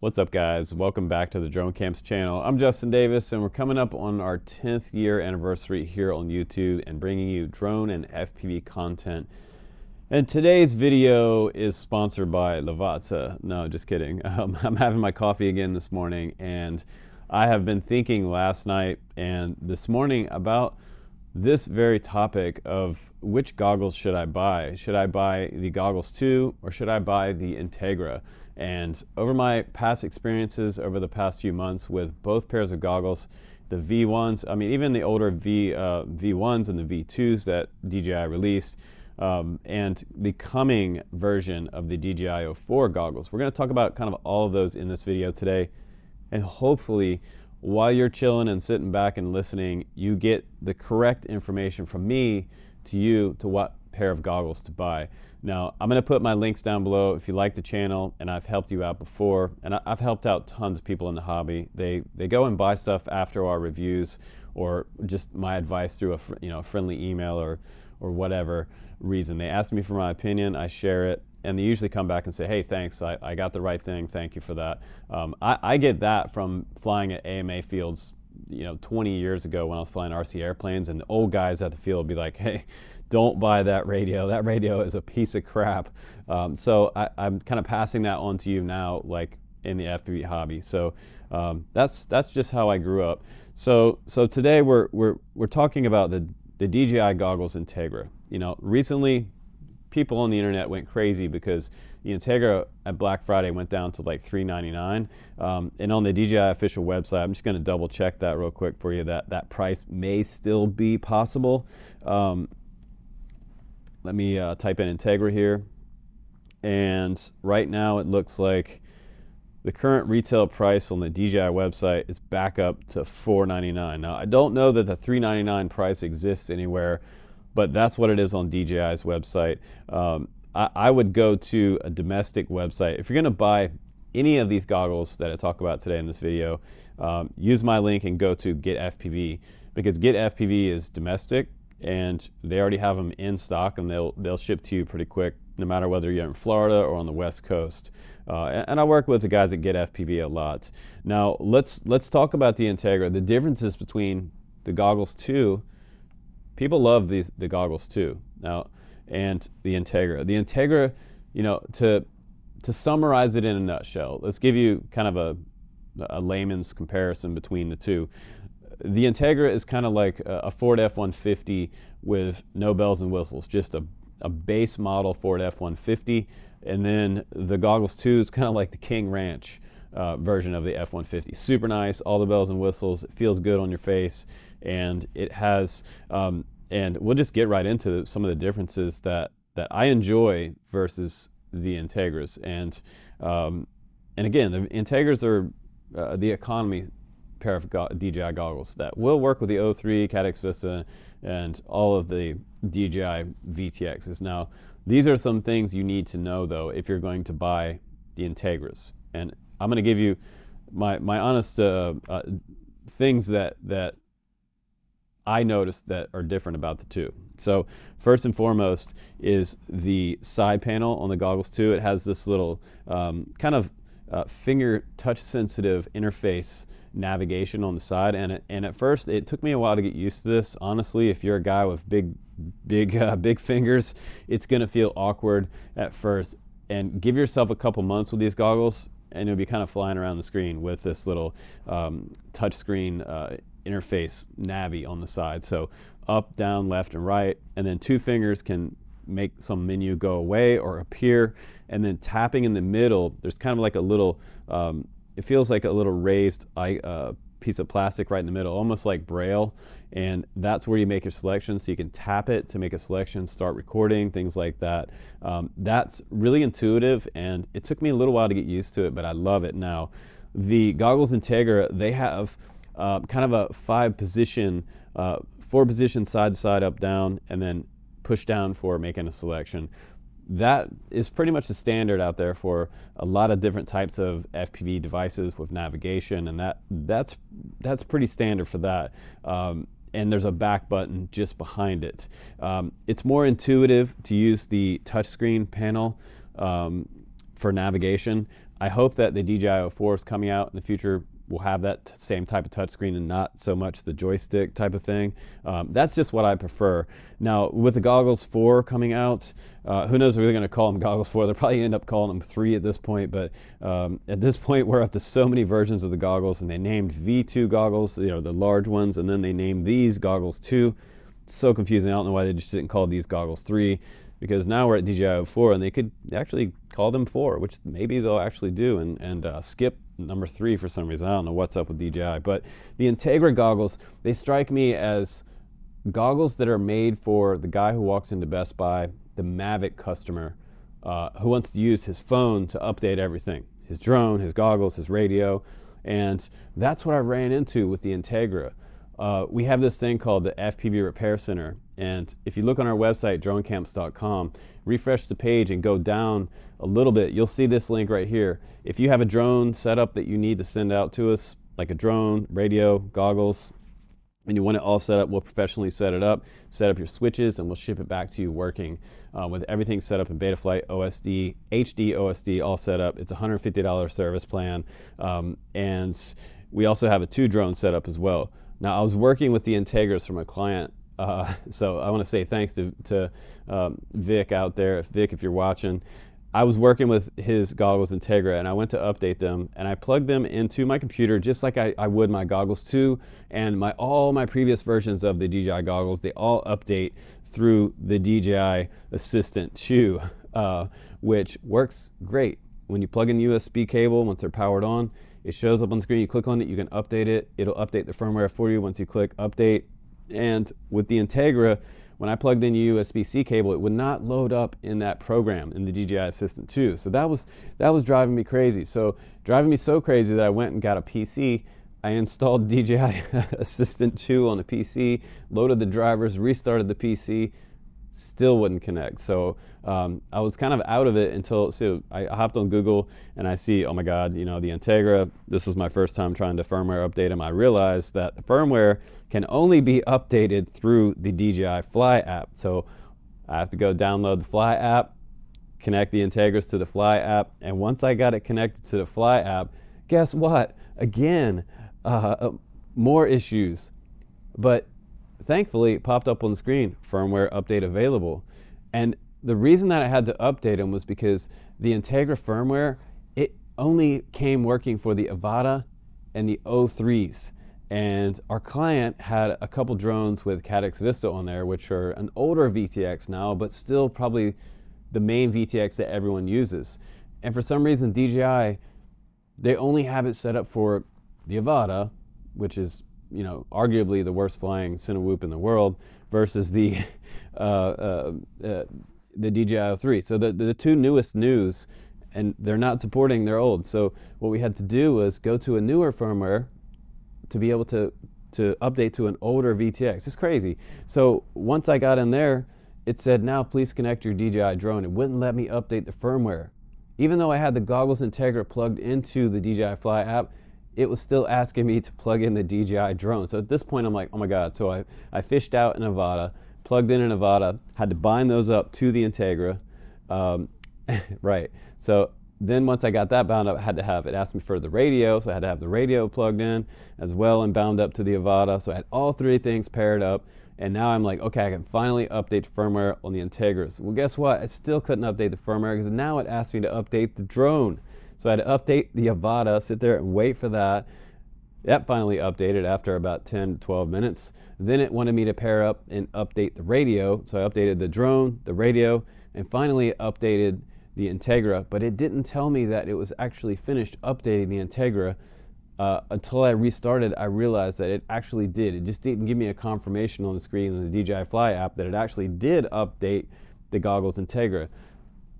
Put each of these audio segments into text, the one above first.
What's up, guys? Welcome back to the Drone Camps channel. I'm Justin Davis, and we're coming up on our 10th year anniversary here on YouTube and bringing you drone and FPV content. And today's video is sponsored by Lavazza. No, just kidding. Um, I'm having my coffee again this morning, and I have been thinking last night and this morning about this very topic of which goggles should I buy? Should I buy the Goggles 2 or should I buy the Integra? And over my past experiences over the past few months with both pairs of goggles, the V1s, I mean, even the older V, uh, V1s and the V2s that DJI released, um, and the coming version of the DJI 04 goggles. We're going to talk about kind of all of those in this video today. And hopefully, while you're chilling and sitting back and listening, you get the correct information from me to you to what pair of goggles to buy. Now, I'm going to put my links down below if you like the channel and I've helped you out before. And I've helped out tons of people in the hobby. They, they go and buy stuff after our reviews or just my advice through a you know, friendly email or, or whatever reason. They ask me for my opinion, I share it, and they usually come back and say, hey, thanks, I, I got the right thing, thank you for that. Um, I, I get that from flying at AMA fields you know 20 years ago when I was flying RC airplanes and the old guys at the field would be like hey don't buy that radio. That radio is a piece of crap. Um, so I, am kind of passing that on to you now, like in the FPV hobby. So um, that's that's just how I grew up. So so today we're we're we're talking about the the DJI goggles Integra. You know, recently people on the internet went crazy because the Integra at Black Friday went down to like 399. Um, and on the DJI official website, I'm just going to double check that real quick for you. That that price may still be possible. Um, let me uh, type in Integra here. And right now it looks like the current retail price on the DJI website is back up to 499. Now, I don't know that the 399 price exists anywhere, but that's what it is on DJI's website. Um, I, I, would go to a domestic website. If you're going to buy any of these goggles that I talk about today in this video, um, use my link and go to Get FPV because Get FPV is domestic and they already have them in stock and they'll they'll ship to you pretty quick no matter whether you're in Florida or on the West Coast. Uh, and, I work with the guys that get FPV a lot. Now let's let's talk about the Integra. The differences between the goggles 2, people love these the goggles too now, and the Integra. The Integra, you know, to to summarize it in a nutshell, let's give you kind of a a layman's comparison between the two the Integra is kind of like a Ford F-150 with no bells and whistles, just a, a base model Ford F-150. And then the Goggles 2 is kind of like the King Ranch uh, version of the F-150. Super nice, all the bells and whistles. It feels good on your face. And it has, um, and we'll just get right into some of the differences that, that I enjoy versus the Integras. And, um, and again, the Integras are uh, the economy pair of go DJI goggles that will work with the O3, Caddx Vista, and all of the DJI VTXs. Now, these are some things you need to know though if you're going to buy the Integras. And I'm going to give you my, my honest uh, uh, things that, that I noticed that are different about the two. So first and foremost is the side panel on the goggles 2. It has this little um, kind of uh, finger touch sensitive interface navigation on the side. And, and at first, it took me a while to get used to this. Honestly, if you're a guy with big, big, uh, big fingers, it's going to feel awkward at first. And give yourself a couple months with these goggles, and you'll be kind of flying around the screen with this little um, touch screen uh, interface navi on the side. So up, down, left, and right, and then two fingers can make some menu go away or appear, and then tapping in the middle, there's kind of like a little um, it feels like a little raised uh, piece of plastic right in the middle, almost like braille. And that's where you make your selection. So you can tap it to make a selection, start recording, things like that. Um, that's really intuitive, and it took me a little while to get used to it, but I love it now. The goggles Integra, they have uh, kind of a five position, uh, four position side to side, up, down, and then push down for making a selection that is pretty much the standard out there for a lot of different types of FPV devices with navigation, and that that's that's pretty standard for that. Um, and there's a back button just behind it. Um, it's more intuitive to use the touchscreen panel um, for navigation. I hope that the DJI 04 is coming out in the future will have that same type of touchscreen and not so much the joystick type of thing. Um, that's just what I prefer. Now, with the Goggles 4 coming out, uh, who knows if they're going to call them Goggles 4. They'll probably end up calling them 3 at this point, but um, at this point, we're up to so many versions of the goggles, and they named V2 goggles, you know, the large ones, and then they named these goggles 2. So confusing. I don't know why they just didn't call these goggles 3 because now we're at DJI 4 and they could actually call them 4, which maybe they'll actually do and, and uh, skip number 3 for some reason. I don't know what's up with DJI. But the Integra goggles, they strike me as goggles that are made for the guy who walks into Best Buy, the Mavic customer, uh, who wants to use his phone to update everything his drone, his goggles, his radio. And that's what I ran into with the Integra. Uh, we have this thing called the FPV Repair Center, and if you look on our website, dronecamps.com, refresh the page and go down a little bit, you'll see this link right here. If you have a drone setup that you need to send out to us, like a drone, radio, goggles, and you want it all set up, we'll professionally set it up, set up your switches, and we'll ship it back to you working uh, with everything set up in Betaflight, OSD, HD OSD, all set up. It's a $150 service plan, um, and we also have a two drone setup as well. Now, I was working with the Integras from a client uh, so I want to say thanks to, to um, Vic out there. Vic, if you're watching, I was working with his goggles Integra and I went to update them and I plugged them into my computer just like I, I would my goggles too. And my all my previous versions of the DJI goggles, they all update through the DJI Assistant 2, uh, which works great. When you plug in the USB cable, once they're powered on, it shows up on the screen. You click on it, you can update it. It'll update the firmware for you once you click update and with the Integra, when I plugged in a USB-C cable, it would not load up in that program in the DJI Assistant 2. So that was that was driving me crazy. So driving me so crazy that I went and got a PC. I installed DJI Assistant 2 on a PC, loaded the drivers, restarted the PC, still wouldn't connect. So um, I was kind of out of it until so I hopped on Google and I see, oh my God, you know, the Integra, this was my first time trying to firmware update them. I realized that the firmware can only be updated through the DJI Fly app. So I have to go download the Fly app, connect the Integras to the Fly app, and once I got it connected to the Fly app, guess what? Again, uh, more issues. But thankfully it popped up on the screen firmware update available. And the reason that i had to update them was because the integra firmware it only came working for the avata and the o3s and our client had a couple drones with caddx vista on there which are an older vtx now but still probably the main vtx that everyone uses. And for some reason dji they only have it set up for the avata which is you know, arguably the worst flying Cinewhoop in the world versus the uh, uh, uh, the DJI 03. So the, the two newest news, and they're not supporting their old. So what we had to do was go to a newer firmware to be able to to update to an older VTX. It's crazy. So once I got in there, it said now please connect your DJI drone. It wouldn't let me update the firmware. Even though I had the goggles Integra plugged into the DJI Fly app, it was still asking me to plug in the DJI drone. So at this point, I'm like, oh my God. So I, I fished out in Avata, plugged in in Avata, had to bind those up to the Integra. Um, right. So then once I got that bound up, I had to have, it asked me for the radio. So I had to have the radio plugged in as well and bound up to the Avata. So I had all three things paired up. And now I'm like, okay, I can finally update the firmware on the Integras. Well, guess what? I still couldn't update the firmware because now it asked me to update the drone. So I had to update the Avata, sit there and wait for that. That finally updated after about 10 12 minutes. Then it wanted me to pair up and update the radio. So I updated the drone, the radio, and finally updated the Integra. But it didn't tell me that it was actually finished updating the Integra uh, until I restarted. I realized that it actually did. It just didn't give me a confirmation on the screen in the DJI Fly app that it actually did update the goggles Integra.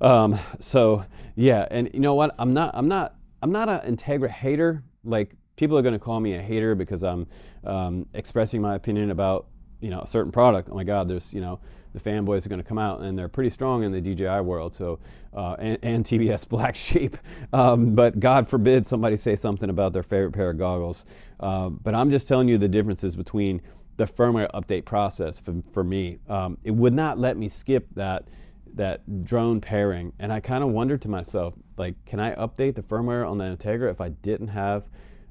Um, so yeah, and you know what? I'm not. I'm not. I'm not an Integra hater. Like people are going to call me a hater because I'm um, expressing my opinion about you know a certain product. Oh my God, there's you know the fanboys are going to come out and they're pretty strong in the DJI world. So uh, and, and, TBS Black Sheep. Um, but God forbid somebody say something about their favorite pair of goggles. Uh, but I'm just telling you the differences between the firmware update process for, for me. Um, it would not let me skip that that drone pairing, and I kind of wondered to myself, like, can I update the firmware on the Integra if I didn't have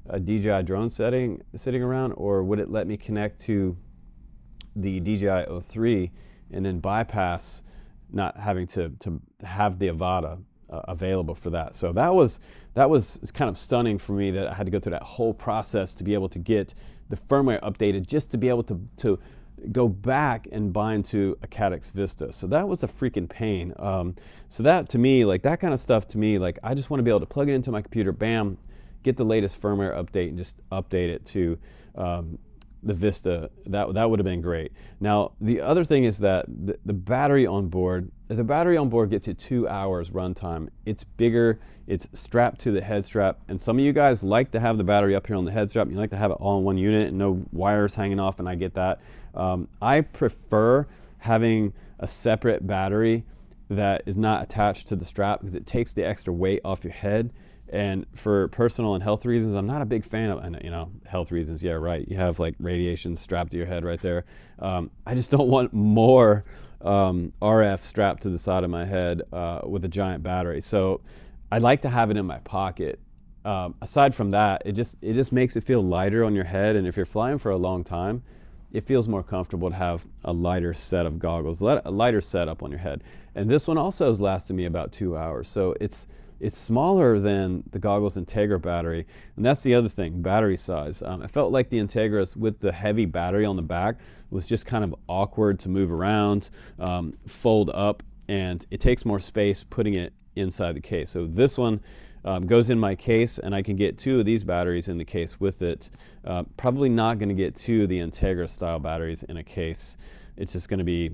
a DJI drone setting sitting around, or would it let me connect to the DJI O3 and then bypass not having to, to have the Avata uh, available for that. So that was that was kind of stunning for me that I had to go through that whole process to be able to get the firmware updated just to be able to to go back and bind to a Caddx Vista. So that was a freaking pain. Um, so that to me, like that kind of stuff to me, like I just want to be able to plug it into my computer, bam, get the latest firmware update and just update it to um, the Vista, that, that would have been great. Now, the other thing is that the, the battery on board, the battery on board gets you two hours runtime. It's bigger, it's strapped to the head strap, and some of you guys like to have the battery up here on the head strap. You like to have it all in one unit and no wires hanging off, and I get that. Um, I prefer having a separate battery that is not attached to the strap because it takes the extra weight off your head. And for personal and health reasons, I'm not a big fan of, and you know, health reasons. Yeah, right. You have like radiation strapped to your head right there. Um, I just don't want more um, RF strapped to the side of my head uh, with a giant battery. So I'd like to have it in my pocket. Um, aside from that, it just it just makes it feel lighter on your head. And if you're flying for a long time, it feels more comfortable to have a lighter set of goggles, a lighter setup on your head. And this one also has lasted me about two hours. So it's it's smaller than the goggles Integra battery, and that's the other thing, battery size. Um, I felt like the Integras with the heavy battery on the back was just kind of awkward to move around, um, fold up, and it takes more space putting it inside the case. So this one um, goes in my case, and I can get two of these batteries in the case with it. Uh, probably not going to get two of the Integra style batteries in a case. It's just going to be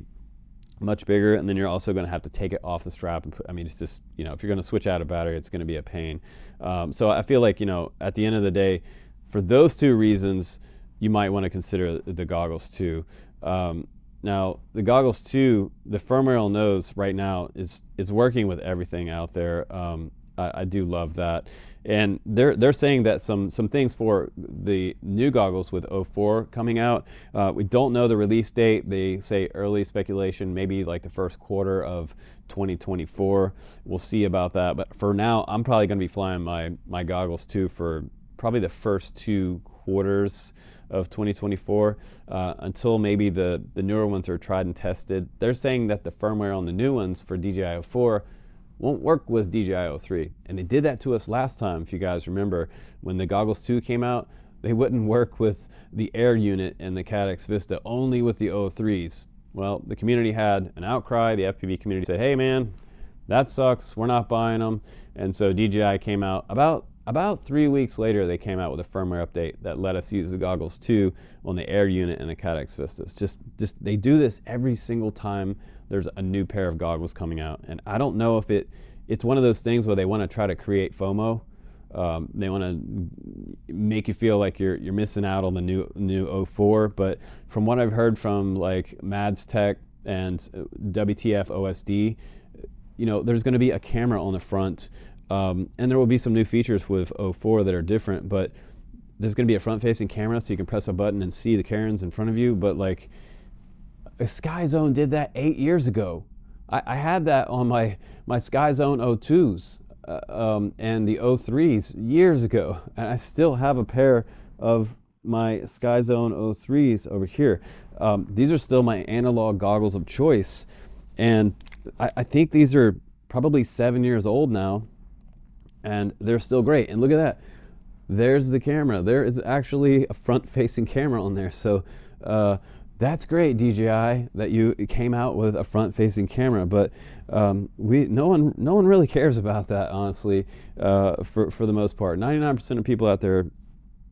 much bigger and then you're also going to have to take it off the strap and put, i mean it's just you know if you're going to switch out a battery it's going to be a pain um, so i feel like you know at the end of the day for those two reasons you might want to consider the goggles too um, now the goggles too the firmware knows right now is is working with everything out there um, I, I do love that and they're they're saying that some some things for the new goggles with 04 coming out. Uh, we don't know the release date. They say early speculation, maybe like the first quarter of 2024. We'll see about that. But for now, I'm probably going to be flying my my goggles too for probably the first two quarters of 2024 uh, until maybe the the newer ones are tried and tested. They're saying that the firmware on the new ones for DJI 04 won't work with DJI 03. And they did that to us last time, if you guys remember. When the Goggles 2 came out, they wouldn't work with the Air unit and the Caddx Vista, only with the 03s. Well, the community had an outcry. The FPV community said, hey man, that sucks. We're not buying them. And so DJI came out about about three weeks later, they came out with a firmware update that let us use the goggles too on the Air unit and the Caddx Vistas. Just, just they do this every single time there's a new pair of goggles coming out, and I don't know if it, it's one of those things where they want to try to create FOMO. Um, they want to make you feel like you're you're missing out on the new new 04. But from what I've heard from like Mads Tech and WTF OSD, you know, there's going to be a camera on the front um, and there will be some new features with 04 that are different, but there's going to be a front-facing camera, so you can press a button and see the cairns in front of you. But like, SkyZone did that eight years ago. I, I had that on my my SkyZone 02s uh, um, and the 03s years ago, and I still have a pair of my SkyZone 03s over here. Um, these are still my analog goggles of choice, and I, I think these are probably seven years old now and they're still great. And look at that. There's the camera. There is actually a front-facing camera on there. So uh, that's great, DJI, that you came out with a front-facing camera. But um, we, no one, no one really cares about that, honestly, uh, for for the most part. 99% of people out there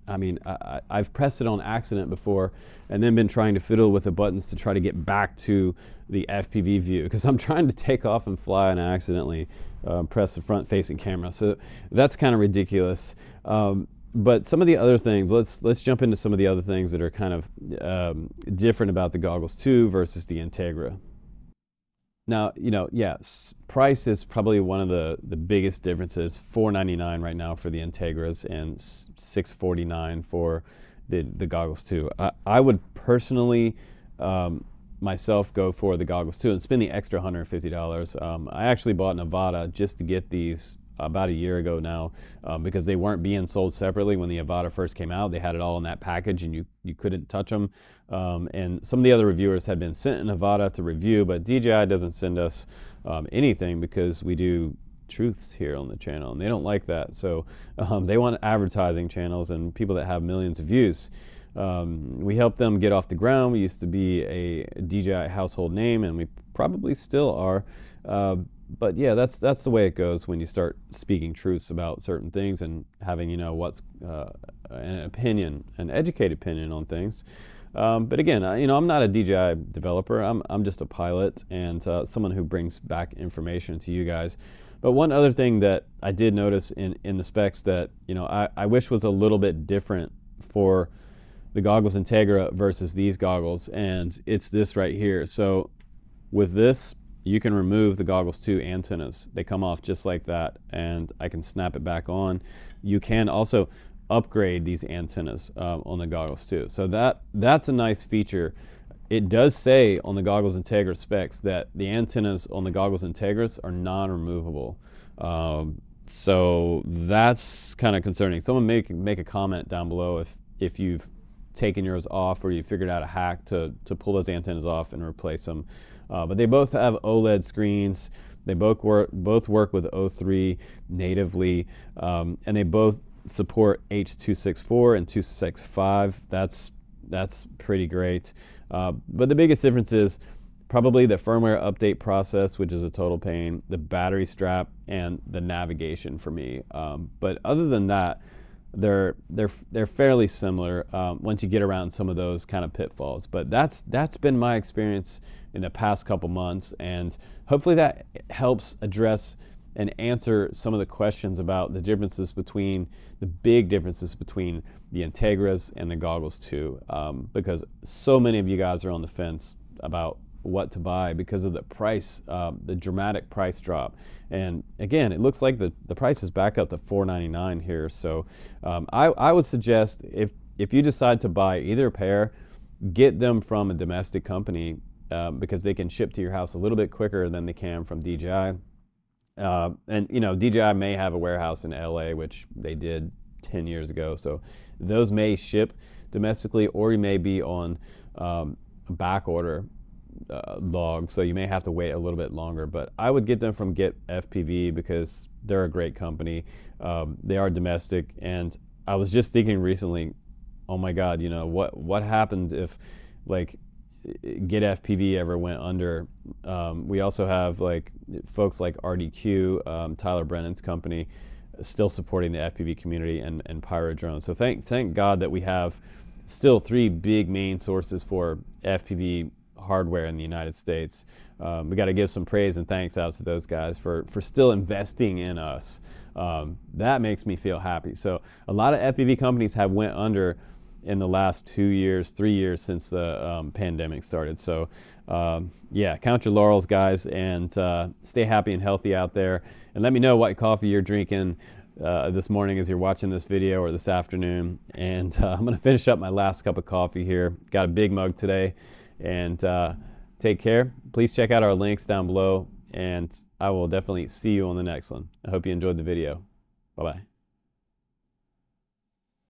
I mean, I, have pressed it on accident before and then been trying to fiddle with the buttons to try to get back to the FPV view because I'm trying to take off and fly and I accidentally uh, press the front facing camera. So that's kind of ridiculous. Um, but some of the other things, let's let's jump into some of the other things that are kind of um, different about the goggles 2 versus the Integra. Now, you know, yes, price is probably one of the, the biggest differences. Four ninety nine right now for the Integras and six forty nine for the the goggles too. I, I would personally, um, myself go for the goggles too and spend the extra $150. Um, I actually bought an Avata just to get these about a year ago now um, because they weren't being sold separately when the Avata first came out. They had it all in that package and you, you couldn't touch them. Um, and some of the other reviewers had been sent an Avata to review, but DJI doesn't send us um, anything because we do truths here on the channel and they don't like that. So um, they want advertising channels and people that have millions of views. Um, we helped them get off the ground. We used to be a DJI household name and we probably still are. Uh, but yeah, that's that's the way it goes when you start speaking truths about certain things and having you know what's uh, an opinion, an educated opinion on things. Um, but again, I, you know, I'm not a DJI developer. I'm I'm just a pilot and uh, someone who brings back information to you guys. But one other thing that I did notice in in the specs that you know I, I wish was a little bit different for the goggles Integra versus these goggles, and it's this right here. So with this you can remove the goggles 2 antennas. They come off just like that and I can snap it back on. You can also upgrade these antennas uh, on the goggles too. So that that's a nice feature. It does say on the goggles Integra specs that the antennas on the goggles Integras are non-removable. Um, so that's kind of concerning. Someone make make a comment down below if if you've taken yours off or you figured out a hack to to pull those antennas off and replace them. Uh, but they both have OLED screens. They both work both work with O3 natively, um, and they both support H.264 and 265. That's that's pretty great. Uh, but the biggest difference is probably the firmware update process, which is a total pain, the battery strap, and the navigation for me. Um, but other than that, they're they're they're fairly similar um, once you get around some of those kind of pitfalls. But that's that's been my experience in the past couple months, and hopefully that helps address and answer some of the questions about the differences between the big differences between the Integras and the goggles too, um, because so many of you guys are on the fence about what to buy because of the price, uh, the dramatic price drop. And again, it looks like the, the price is back up to $4.99 here. So um, I, I would suggest if, if you decide to buy either pair, get them from a domestic company uh, because they can ship to your house a little bit quicker than they can from DJI. Uh, and you know, DJI may have a warehouse in LA, which they did 10 years ago. So those may ship domestically, or you may be on um, back order uh, log, so you may have to wait a little bit longer. But I would get them from Get FPV because they're a great company. Um, they are domestic, and I was just thinking recently, oh my God, you know what what happened if like Get FPV ever went under? Um, we also have like folks like RDQ, um, Tyler Brennan's company, still supporting the FPV community and and Pyro drones. So thank thank God that we have still three big main sources for FPV hardware in the United States. Um, we got to give some praise and thanks out to those guys for, for still investing in us. Um, that makes me feel happy. So a lot of FPV companies have went under in the last two years, three years since the um, pandemic started. So um, yeah, count your laurels, guys, and uh, stay happy and healthy out there. And let me know what coffee you're drinking. Uh, this morning as you're watching this video or this afternoon. And uh, I'm going to finish up my last cup of coffee here. Got a big mug today. And uh, take care. Please check out our links down below, and I will definitely see you on the next one. I hope you enjoyed the video. Bye bye.